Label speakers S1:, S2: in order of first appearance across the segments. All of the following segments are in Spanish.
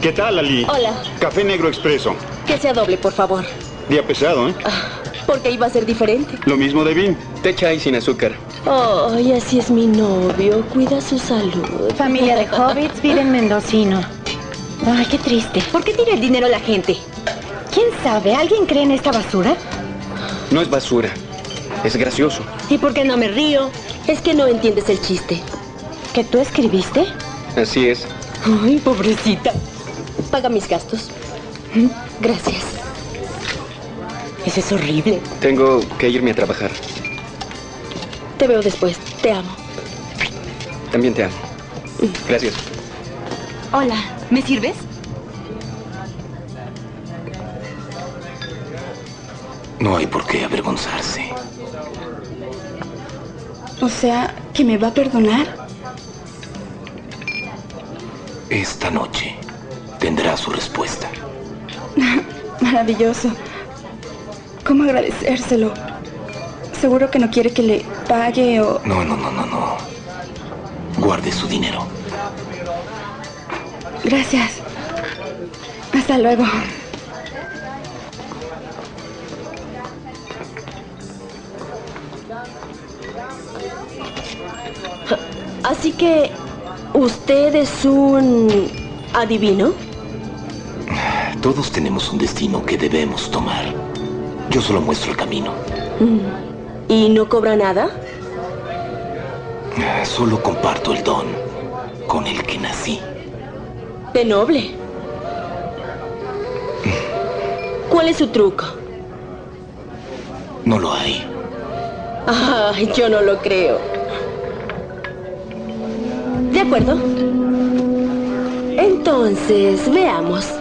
S1: ¿Qué tal, Ali?
S2: Hola.
S1: Café negro expreso.
S2: Que sea doble, por favor.
S1: Día pesado, ¿eh?
S2: Porque iba a ser diferente.
S1: Lo mismo de Vin.
S3: Té chai sin azúcar.
S2: Oh, y así es mi novio. Cuida su salud.
S4: Familia de hobbits vive en Mendocino. Ay, qué triste.
S2: ¿Por qué tira el dinero a la gente?
S4: ¿Quién sabe? ¿Alguien cree en esta basura?
S3: No es basura. Es gracioso.
S2: ¿Y por qué no me río? Es que no entiendes el chiste.
S4: ¿Que tú escribiste?
S3: Así es.
S2: Ay, pobrecita. Paga mis gastos. Gracias. Eso es horrible.
S3: Tengo que irme a trabajar.
S2: Te veo después. Te amo.
S3: También te amo. Gracias.
S5: Hola, ¿me sirves?
S6: No hay por qué avergonzarse.
S5: O sea, ¿que me va a perdonar?
S6: Esta noche tendrá su respuesta.
S5: Maravilloso. ¿Cómo agradecérselo? Seguro que no quiere que le pague o...
S6: No, no, no, no, no. Guarde su dinero.
S5: Gracias. Hasta luego.
S2: Así que, ¿usted es un adivino?
S6: Todos tenemos un destino que debemos tomar. Yo solo muestro el camino.
S2: ¿Y no cobra nada?
S6: Solo comparto el don con el que nací.
S2: De noble. ¿Cuál es su truco?
S6: No lo hay.
S2: Ay, yo no lo creo. De acuerdo. Entonces, veamos.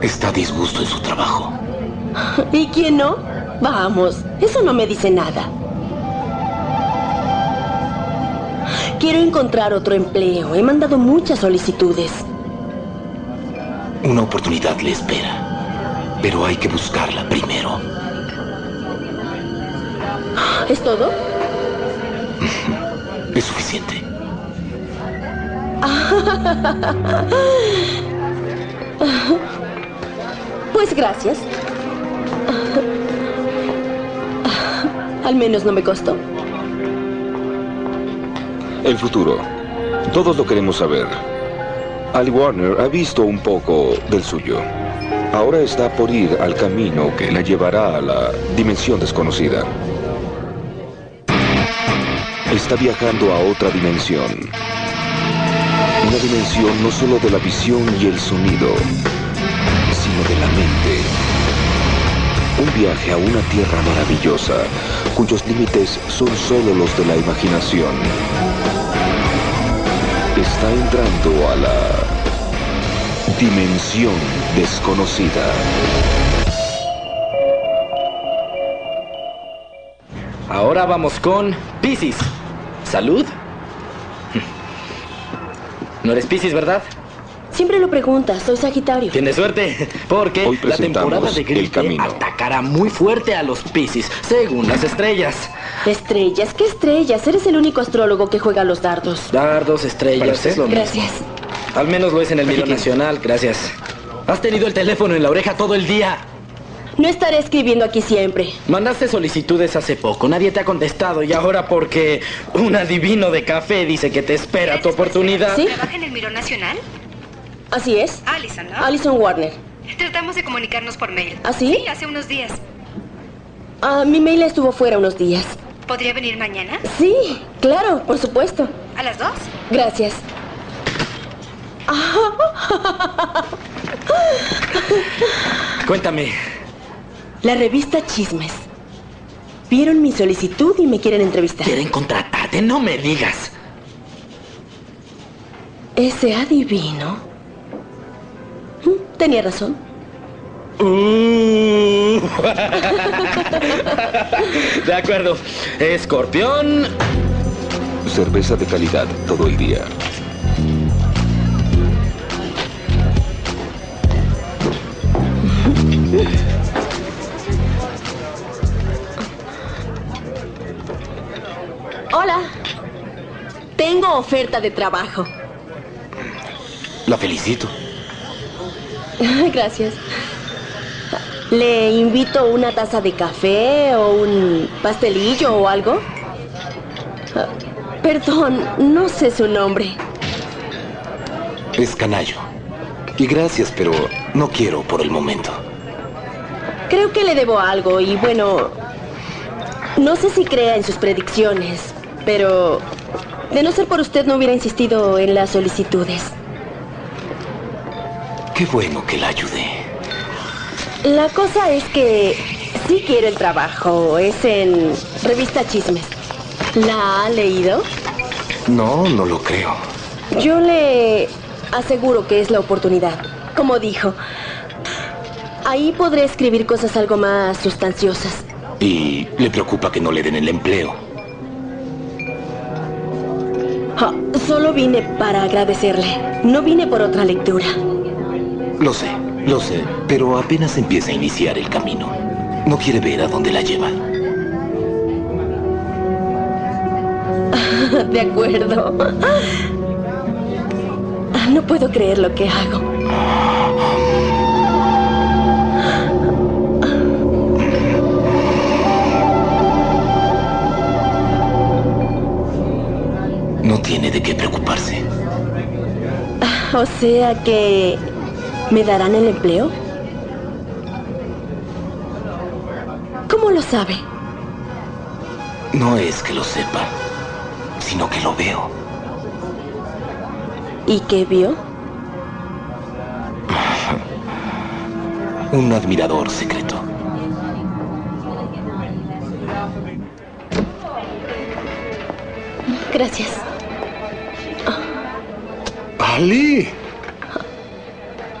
S6: Está a disgusto en su trabajo.
S2: ¿Y quién no? Vamos, eso no me dice nada. Quiero encontrar otro empleo. He mandado muchas solicitudes.
S6: Una oportunidad le espera. Pero hay que buscarla primero.
S2: ¿Es todo?
S6: Es suficiente.
S2: Pues gracias. Al menos no me costó.
S7: El futuro. Todos lo queremos saber. Ali Warner ha visto un poco del suyo. Ahora está por ir al camino que la llevará a la dimensión desconocida. Está viajando a otra dimensión. Dimensión no solo de la visión y el sonido, sino de la mente. Un viaje a una tierra maravillosa, cuyos límites son solo los de la imaginación. Está entrando a la dimensión desconocida.
S8: Ahora vamos con Piscis. Salud. No eres Piscis, ¿verdad?
S2: Siempre lo preguntas, soy Sagitario.
S8: Tienes suerte, porque
S7: Hoy
S8: la temporada de
S7: El
S8: gripe
S7: Camino.
S8: atacará muy fuerte a los Piscis, según las estrellas.
S2: Estrellas, ¿qué estrellas? Eres el único astrólogo que juega a los dardos.
S8: Dardos, estrellas, es lo mismo.
S2: Gracias.
S8: Al menos lo es en el medio nacional, gracias. Has tenido el teléfono en la oreja todo el día.
S2: No estaré escribiendo aquí siempre.
S8: Mandaste solicitudes hace poco, nadie te ha contestado y ahora porque un adivino de café dice que te espera tu oportunidad.
S2: ¿Sí?
S9: ¿Trabaja en el Mirón Nacional?
S2: Así es.
S9: Alison, ¿no?
S2: Alison Warner.
S9: Tratamos de comunicarnos por mail.
S2: ¿Ah, sí?
S9: Sí, hace unos días.
S2: Ah, mi mail estuvo fuera unos días.
S9: ¿Podría venir mañana?
S2: Sí, claro, por supuesto.
S9: ¿A las dos?
S2: Gracias.
S8: Cuéntame,
S2: La revista Chismes. Vieron mi solicitud y me quieren entrevistar.
S8: quieren contratarte, no me digas.
S2: ¿Ese adivino? Mm, Tenía razón.
S8: Uh. de acuerdo. Escorpión.
S7: Cerveza de calidad todo el día.
S2: Oferta de trabajo.
S6: La felicito.
S2: Gracias. ¿Le invito una taza de café o un pastelillo o algo? Ah, Perdón, no sé su nombre.
S6: Es Canayo. Y gracias, pero no quiero por el momento.
S2: Creo que le debo algo y bueno, no sé si crea en sus predicciones, pero de no ser por usted no hubiera insistido en las solicitudes.
S6: Qué bueno que la ayudé.
S2: La cosa es que sí quiero el trabajo, es en revista Chismes. ¿La ha leído?
S6: No, no lo creo.
S2: Yo le aseguro que es la oportunidad. Como dijo, ahí podré escribir cosas algo más sustanciosas.
S6: Y le preocupa que no le den el empleo.
S2: Solo vine para agradecerle. No vine por otra lectura.
S6: Lo sé, lo sé, pero apenas empieza a iniciar el camino. No quiere ver a dónde la lleva.
S2: De acuerdo. Ah, No puedo creer lo que hago.
S6: Tiene de qué preocuparse.
S2: O sea que... ¿Me darán el empleo? ¿Cómo lo sabe?
S6: No es que lo sepa, sino que lo veo.
S2: ¿Y qué vio?
S6: Un admirador secreto.
S2: Gracias.
S10: Ali.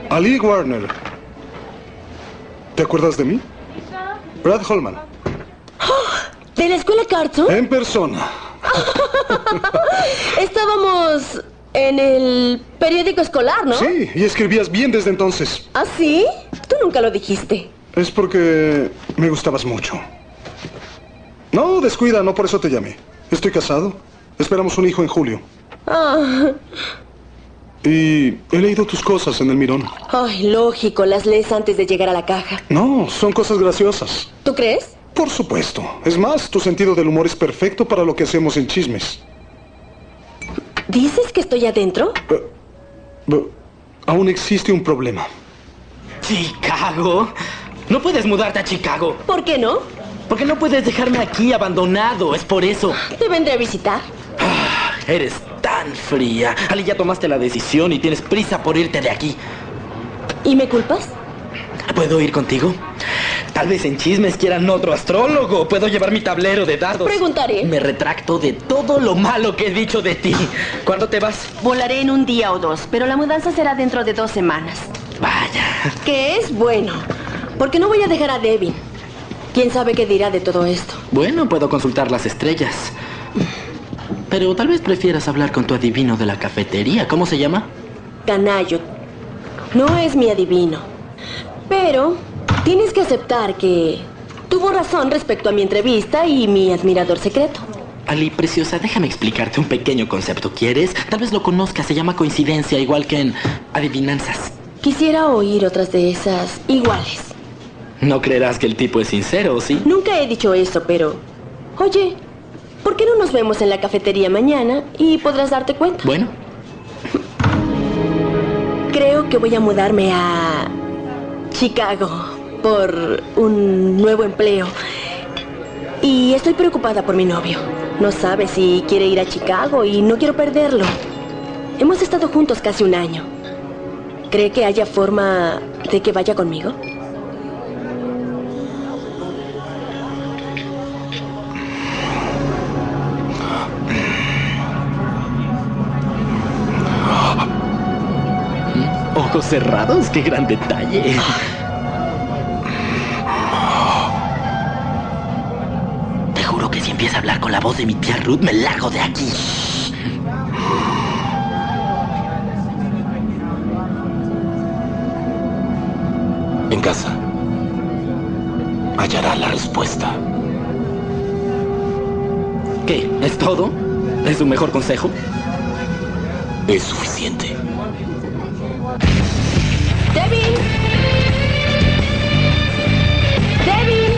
S10: Ali Warner. ¿Te acuerdas de mí? Brad Holman.
S2: ¿De la escuela Carson?
S10: En persona.
S2: Estábamos en el periódico escolar, ¿no?
S10: Sí, y escribías bien desde entonces.
S2: ¿Ah, sí? Tú nunca lo dijiste.
S10: Es porque me gustabas mucho. No, descuida, no por eso te llamé. Estoy casado. Esperamos un hijo en julio.
S2: Ah,
S10: Y he leído tus cosas en el mirón.
S2: ay, lógico, las lees antes de llegar a la caja.
S10: No, son cosas graciosas.
S2: ¿Tú crees?
S10: Por supuesto. Es más, tu sentido del humor es perfecto para lo que hacemos en chismes.
S2: ¿Dices que estoy adentro?
S10: Bu- Aún existe un problema.
S8: ¿Chicago? No puedes mudarte a Chicago.
S2: ¿Por qué no?
S8: Porque no puedes dejarme aquí abandonado. Es por eso.
S2: Te vendré a visitar.
S8: Eres tan fría. Ali, ya tomaste la decisión y tienes prisa por irte de aquí.
S2: ¿Y me culpas?
S8: ¿Puedo ir contigo? Tal vez en chismes quieran otro astrólogo. Puedo llevar mi tablero de dados.
S2: Preguntaré.
S8: Me retracto de todo lo malo que he dicho de ti. ¿Cuándo te vas?
S2: Volaré en un día o dos, pero la mudanza será dentro de dos semanas.
S8: Vaya.
S2: Que es bueno, porque no voy a dejar a Devin. ¿Quién sabe qué dirá de todo esto?
S8: Bueno, puedo consultar las estrellas. Pero tal vez prefieras hablar con tu adivino de la cafetería. ¿Cómo se llama?
S2: Canayo. No es mi adivino. Pero tienes que aceptar que tuvo razón respecto a mi entrevista y mi admirador secreto.
S8: Ali, preciosa, déjame explicarte un pequeño concepto. ¿Quieres? Tal vez lo conozcas. Se llama coincidencia, igual que en adivinanzas.
S2: Quisiera oír otras de esas iguales.
S8: No creerás que el tipo es sincero, ¿sí?
S2: Nunca he dicho eso, pero... Oye, ¿por qué no nos vemos en la cafetería mañana y podrás darte cuenta?
S8: Bueno,
S2: Creo que voy a mudarme a Chicago por un nuevo empleo. Y estoy preocupada por mi novio. No sabe si quiere ir a Chicago y no quiero perderlo. Hemos estado juntos casi un año. ¿Cree que haya forma de que vaya conmigo?
S8: Ojos cerrados, qué gran detalle. Te juro que si empieza a hablar con la voz de mi tía Ruth, me largo de aquí.
S6: En casa hallará la respuesta.
S8: ¿Qué? ¿Es todo? ¿Es un mejor consejo?
S6: Es suficiente.
S2: ¡Devin! ¡Devin!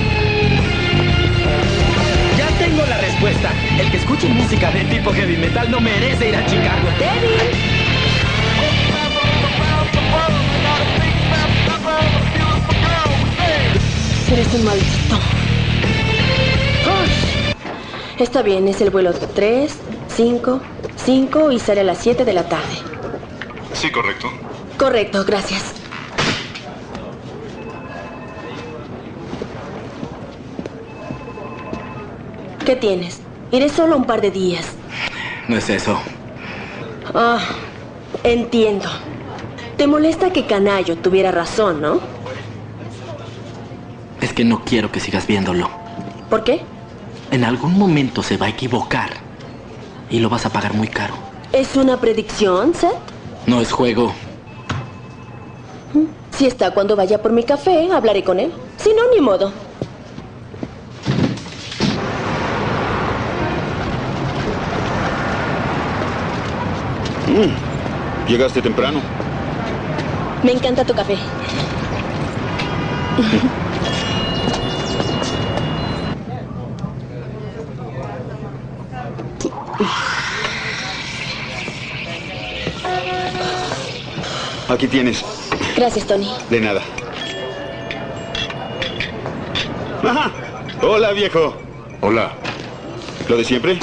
S8: Ya tengo la respuesta. El que escuche música de tipo heavy metal no merece ir a Chicago.
S2: ¡Devin! Eres un maldito. Uy. Está bien, es el vuelo 3, 5, 5 y sale a las 7 de la tarde.
S1: Sí, correcto.
S2: Correcto, gracias. ¿Qué tienes? Iré solo un par de días.
S8: No es eso.
S2: Ah, entiendo. Te molesta que Canayo tuviera razón, ¿no?
S8: Es que no quiero que sigas viéndolo.
S2: ¿Por qué?
S8: En algún momento se va a equivocar. Y lo vas a pagar muy caro.
S2: ¿Es una predicción, Seth?
S8: No es juego.
S2: Si está cuando vaya por mi café, hablaré con él. Si no, ni modo.
S1: Mm, Llegaste temprano.
S2: Me encanta tu café.
S1: Aquí tienes.
S2: Gracias, Tony.
S1: De nada. Ajá. Hola, viejo.
S6: Hola.
S1: ¿Lo de siempre?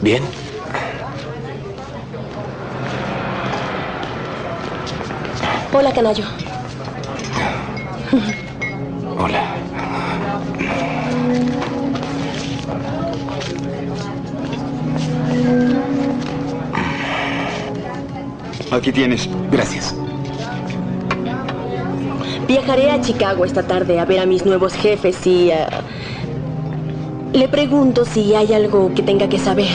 S6: ¿Bien?
S2: Hola, Canayo.
S6: Hola.
S1: Aquí tienes.
S6: Gracias.
S2: Viajaré a Chicago esta tarde a ver a mis nuevos jefes y... ah, le pregunto si hay algo que tenga que saber.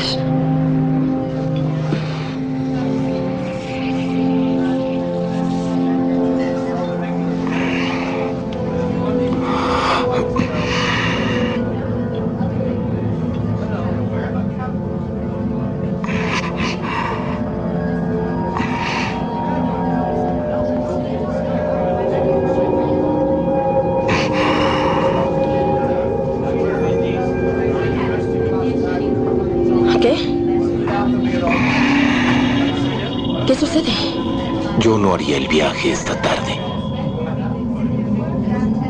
S6: Esta tarde.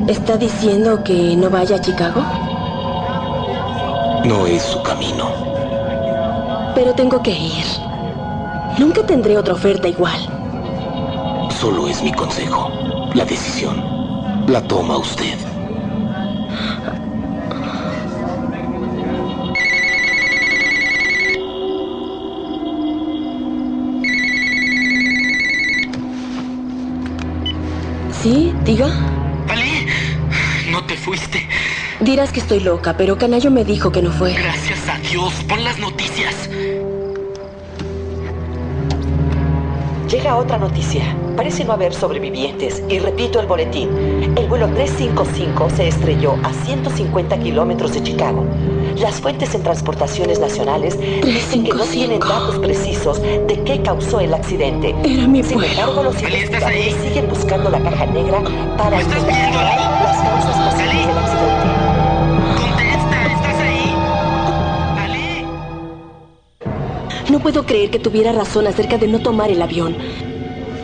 S2: ¿Está diciendo que no vaya a Chicago?
S6: No es su camino.
S2: Pero tengo que ir. Nunca tendré otra oferta igual.
S6: Solo es mi consejo. La decisión la toma usted.
S2: ¿Sí? Diga.
S8: Ali, no te fuiste.
S2: Dirás que estoy loca, pero Canayo me dijo que no fue.
S8: Gracias a Dios. Pon las noticias.
S11: Llega otra noticia. Parece no haber sobrevivientes. Y repito el boletín. El vuelo 355 se estrelló a 150 kilómetros de Chicago. Las fuentes en transportaciones nacionales dicen que no tienen datos precisos de qué causó el accidente.
S2: Era mi
S11: Sin
S2: vuelo.
S11: embargo, los investigadores siguen buscando la caja negra para
S8: ¿Me estás viendo, Ali?
S11: las causas posibles del accidente.
S8: Contesta, ¿estás ahí? Ali.
S2: No puedo creer que tuviera razón acerca de no tomar el avión.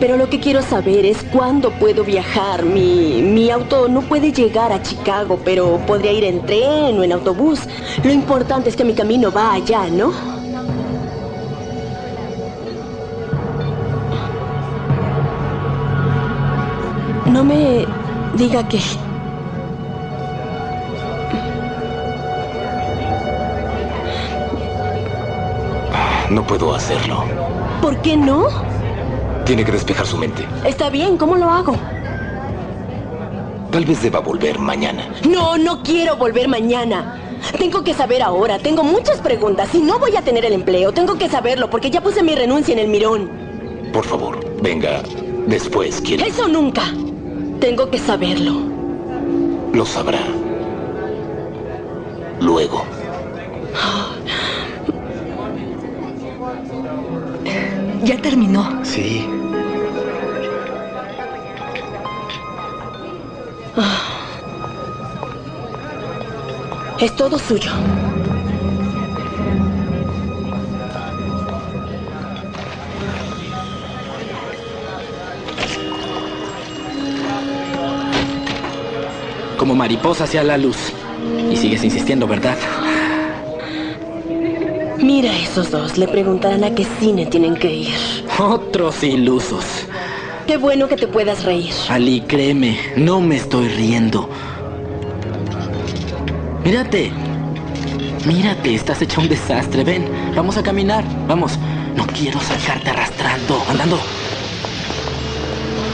S2: Pero lo que quiero saber es cuándo puedo viajar. Mi, mi auto no puede llegar a Chicago, pero podría ir en tren o en autobús. Lo importante es que mi camino va allá, ¿no? No me diga que...
S6: No puedo hacerlo.
S2: ¿Por qué no?
S6: Tiene que despejar su mente.
S2: Está bien, ¿cómo lo hago?
S6: Tal vez deba volver mañana.
S2: No, no quiero volver mañana. Tengo que saber ahora. Tengo muchas preguntas. Si no voy a tener el empleo, tengo que saberlo porque ya puse mi renuncia en el mirón.
S6: Por favor, venga después. ¿Quiere?
S2: Eso nunca. Tengo que saberlo.
S6: Lo sabrá. Luego.
S12: Ya terminó.
S3: Sí.
S2: Es todo suyo.
S8: Como mariposa hacia la luz. Y sigues insistiendo, ¿verdad?
S2: Mira a esos dos. Le preguntarán a qué cine tienen que ir.
S8: Otros ilusos.
S2: Qué bueno que te puedas reír.
S8: Ali, créeme, no me estoy riendo. Mírate. Mírate, estás hecha un desastre. Ven, vamos a caminar. Vamos. No quiero sacarte arrastrando. Andando.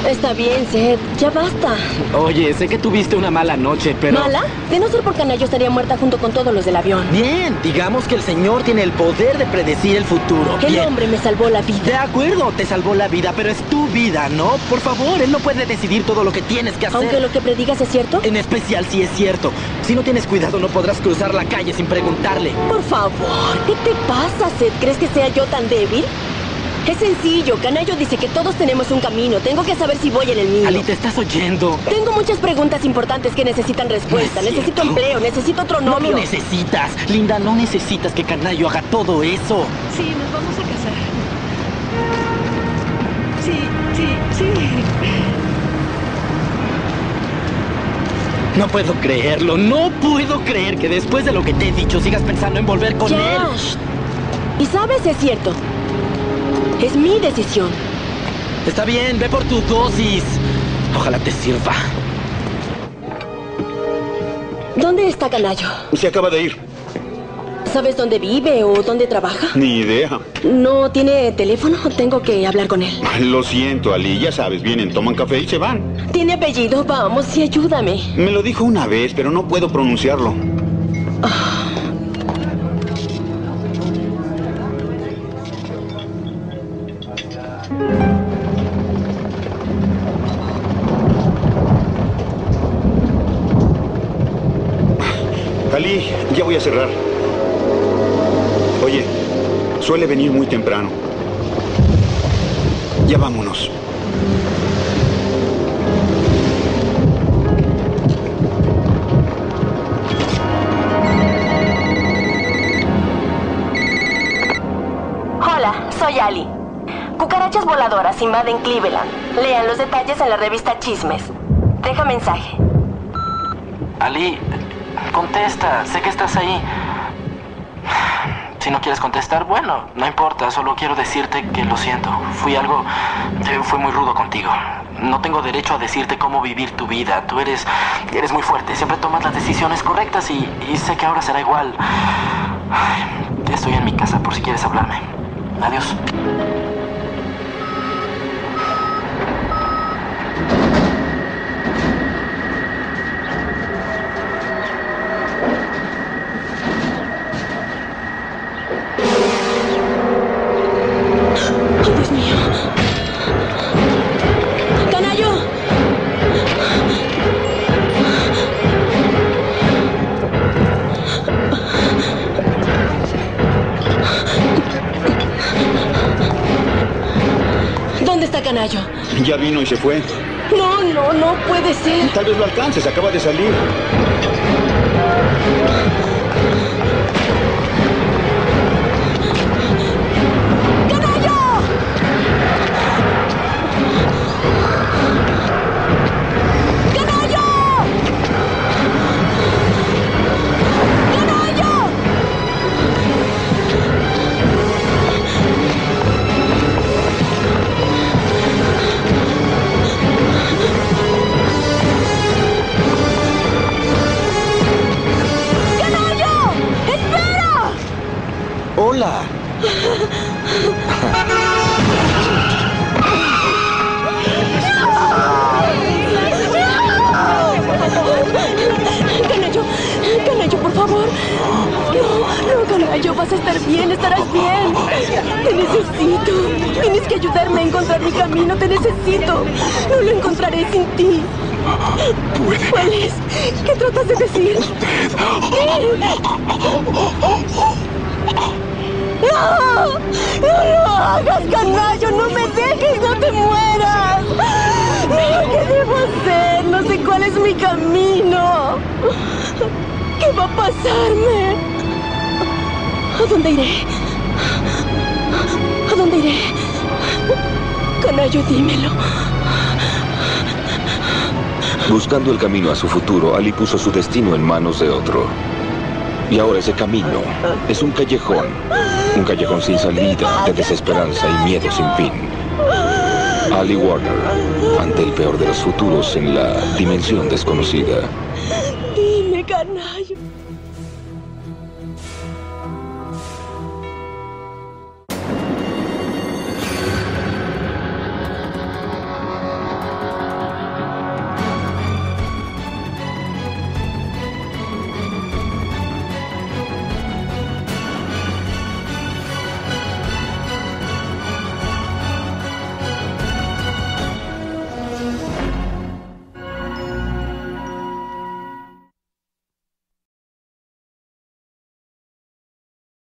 S2: Está bien, Seth. Ya basta.
S8: Oye, sé que tuviste una mala noche, pero...
S2: ¿Mala? De no ser por Canayo estaría muerta junto con todos los del avión.
S8: Bien, digamos que el señor tiene el poder de predecir el futuro.
S2: El
S8: Bien.
S2: hombre me salvó la vida.
S8: De acuerdo, te salvó la vida, pero es tu vida, ¿no? Por favor, él no puede decidir todo lo que tienes que hacer.
S2: Aunque lo que predigas es cierto.
S8: En especial si es cierto. Si no tienes cuidado, no podrás cruzar la calle sin preguntarle.
S2: Por favor, ¿qué te pasa, Seth? ¿Crees que sea yo tan débil? Es sencillo. Canayo dice que todos tenemos un camino. Tengo que saber si voy en el mío.
S8: Ali, te estás oyendo.
S2: Tengo muchas preguntas importantes que necesitan respuesta.
S8: No es
S2: necesito empleo, necesito otro
S8: No
S2: novio.
S8: lo necesitas. Linda, no necesitas que Canayo haga todo eso.
S12: Sí, nos vamos a casar. Sí, sí, sí.
S8: No puedo creerlo. No puedo creer que después de lo que te he dicho sigas pensando en volver con él.
S2: Y sabes, es cierto. Es mi decisión.
S8: Está bien, ve por tu dosis. Ojalá te sirva.
S2: ¿Dónde está Canayo?
S1: Se acaba de ir.
S2: ¿Sabes dónde vive o dónde trabaja?
S1: Ni idea.
S2: ¿No tiene teléfono? Tengo que hablar con él.
S1: Lo siento, Ali. Ya sabes, vienen, toman café y se van.
S2: ¿Tiene apellido? Vamos y ayúdame.
S1: Me lo dijo una vez, pero no puedo pronunciarlo. Ali, cerrar. Oye, suele venir muy temprano. Ya vámonos.
S2: Hola, soy Ali. Cucarachas voladoras invaden Cleveland. Lean los detalles en la revista Chismes. Deja mensaje.
S8: Ali, contesta. Sé que estás ahí. Si no quieres contestar, bueno, no importa. Solo quiero decirte que lo siento. Fui algo... eh, Fui muy rudo contigo. No tengo derecho a decirte cómo vivir tu vida. Tú eres... Eres muy fuerte. Siempre tomas las decisiones correctas y, y sé que ahora será igual. Estoy en mi casa por si quieres hablarme. Adiós.
S1: Ya vino y se fue.
S2: No, no, no puede ser.
S1: Tal vez lo alcances, acaba de salir.
S6: Puede.
S2: ¿Cuál es? ¿Qué tratas de decir? ¡No! ¡No lo hagas, canallo! ¡No me dejes! ¡No te mueras! Dime qué debo hacer. No sé cuál es mi camino. ¿Qué va a pasarme? ¿A dónde iré? ¿A dónde iré? Canallo, dímelo.
S7: Buscando el camino a su futuro, Ali puso su destino en manos de otro. Y ahora ese camino es un callejón. Un callejón sin salida, de desesperanza y miedo sin fin. Ali Warner, ante el peor de los futuros en la dimensión desconocida.